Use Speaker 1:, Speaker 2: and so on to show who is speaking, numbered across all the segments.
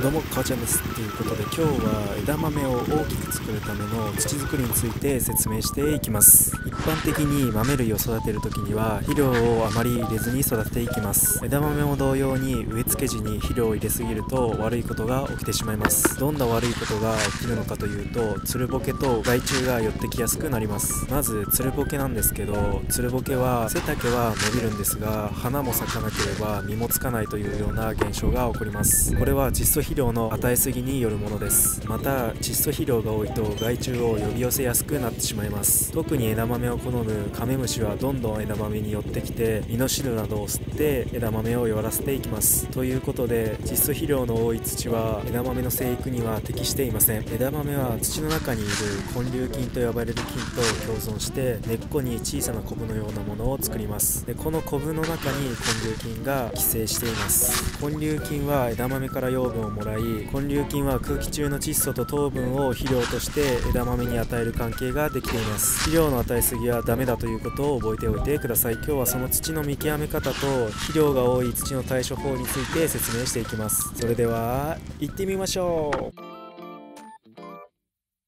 Speaker 1: どうもかわちゃんです。ということで今日は枝豆を大きく作るための土作りについて説明していきます。一般的に豆類を育てる時には肥料をあまり入れずに育てていきます。枝豆も同様に植え付け時に肥料を入れすぎると悪いことが起きてしまいます。どんな悪いことが起きるのかというとつるボケと害虫が寄ってきやすくなります。まずつるボケなんですけどつるボケは背丈は伸びるんですが花も咲かなければ実もつかないというような現象が起こります。これは肥料の与えすぎによるものです。また窒素肥料が多いと害虫を呼び寄せやすくなってしまいます。特に枝豆を好むカメムシはどんどん枝豆に寄ってきて身の汁などを吸って枝豆を弱らせていきます。ということで窒素肥料の多い土は枝豆の生育には適していません。枝豆は土の中にいる根粒菌と呼ばれる菌と共存して根っこに小さなコブのようなものを作ります。でこのコブの中に根粒菌が寄生しています。根粒菌は枝豆から養分をもらい根粒菌は空気中の窒素と糖分を肥料として枝豆に与える関係ができています。肥料の与えすぎはダメだということを覚えておいてください。今日はその土の見極め方と肥料が多い土の対処法について説明していきます。それでは行ってみましょう。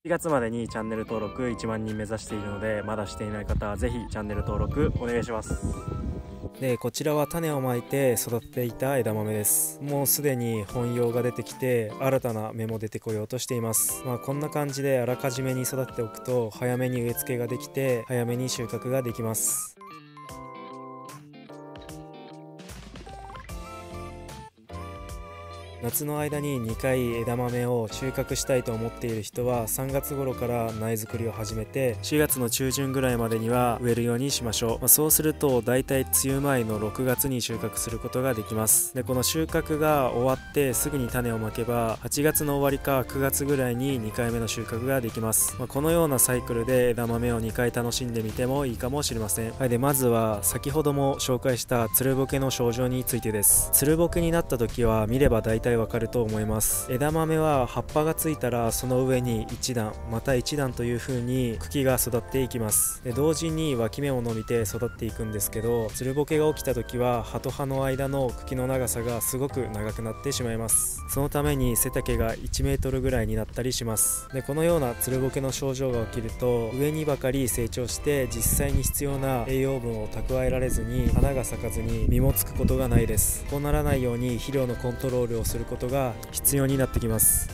Speaker 1: 4月までにチャンネル登録1万人目指しているのでまだしていない方はぜひチャンネル登録お願いします。でこちらは種をまいて育てていた枝豆です。もうすでに本葉が出てきて新たな芽も出てこようとしています。まあこんな感じであらかじめに育てておくと早めに植え付けができて早めに収穫ができます。夏の間に2回枝豆を収穫したいと思っている人は3月頃から苗作りを始めて4月の中旬ぐらいまでには植えるようにしましょう、まあ、そうすると大体梅雨前の6月に収穫することができます。でこの収穫が終わってすぐに種をまけば8月の終わりか9月ぐらいに2回目の収穫ができます、まあ、このようなサイクルで枝豆を2回楽しんでみてもいいかもしれません。はいでまずは先ほども紹介したつるボケの症状についてです。つるボケになった時は見れば大体わかると思います。枝豆は葉っぱがついたらその上に1段また1段という風に茎が育っていきます。で同時に脇芽を伸びて育っていくんですけどつるボケが起きた時は葉と葉の間の茎の長さがすごく長くなってしまいます。そのために背丈が 1m ぐらいになったりします。でこのようなつるボケの症状が起きると上にばかり成長して実際に必要な栄養分を蓄えられずに花が咲かずに実もつくことがないです。こうならないように肥料のコントロールをすることが必要になってきます。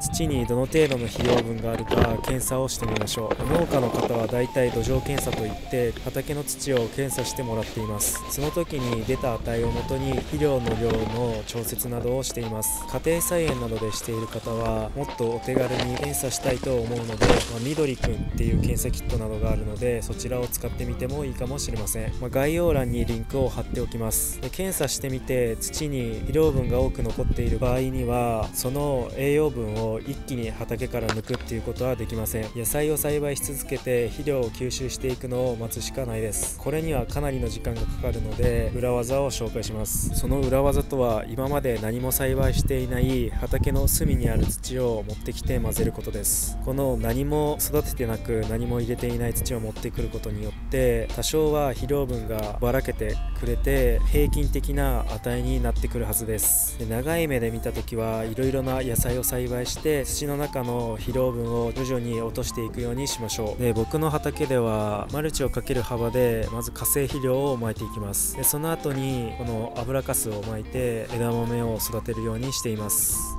Speaker 1: 土にどの程度の肥料分があるか検査をしてみましょう。農家の方はだいたい土壌検査といって畑の土を検査してもらっています。その時に出た値をもとに肥料の量の調節などをしています。家庭菜園などでしている方はもっとお手軽に検査したいと思うので、まあ、みどりくんっていう検査キットなどがあるのでそちらを使ってみてもいいかもしれません、まあ、概要欄にリンクを貼っておきます。で検査してみて土に肥料分が多く残っている場合にはその栄養分を一気に畑から抜くっていうことはできません。野菜を栽培し続けて肥料を吸収していくのを待つしかないです。これにはかなりの時間がかかるので裏技を紹介します。その裏技とは今まで何も栽培していない畑の隅にある土を持ってきて混ぜることです。この何も育ててなく何も入れていない土を持ってくることによって多少は肥料分がばらけてくれて平均的な値になってくるはずです。で長い目で見た時はいろいろな野菜を栽培して土の中の疲労分を徐々に落としていくようにしましょう。で僕の畑ではマルチをかける幅でまず化成肥料をまいていきます。でその後にこの油かすをまいて枝豆を育てるようにしています。